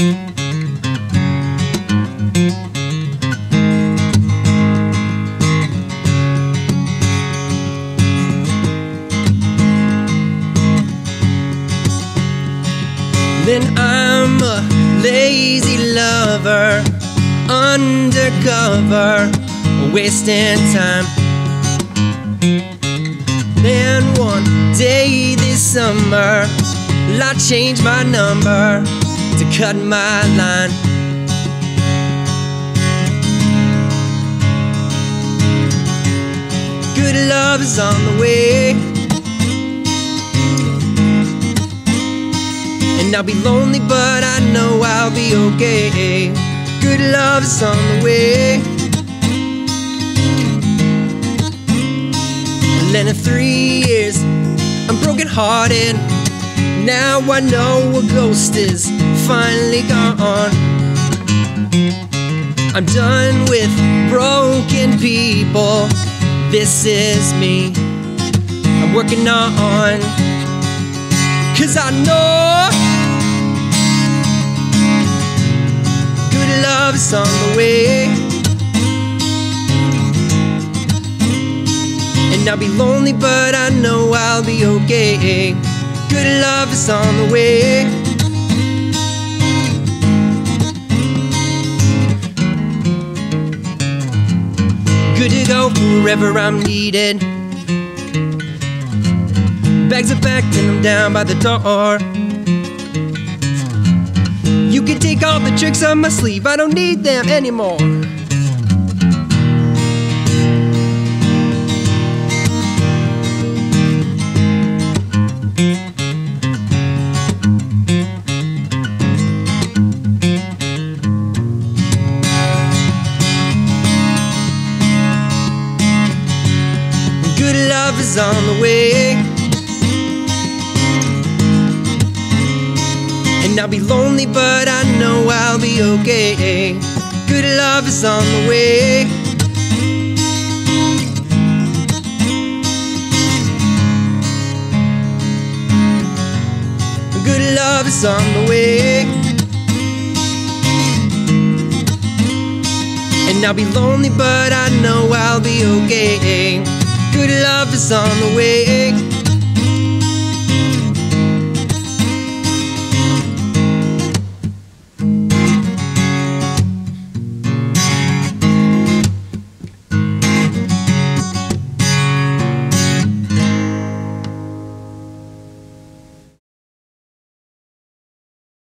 Then I'm a lazy lover, undercover, wasting time. Then one day this summer, I changed my number to cut my line. Good love is on the way. And I'll be lonely, but I know I'll be okay. Good love is on the way. And then in three years, I'm broken hearted. Now I know a ghost is finally gone. I'm done with broken people. This is me. I'm working on. Cause I know good love is on the way. And I'll be lonely, but I know I'll be okay. Good love is on the way. Good to go wherever I'm needed. Bags are packed and I'm down by the door. You can take all the tricks on my sleeve, I don't need them anymore. Good love is on the way. And I'll be lonely, but I know I'll be okay. Good love is on the way. Good love is on the way. And I'll be lonely, but I know I'll be okay on the way.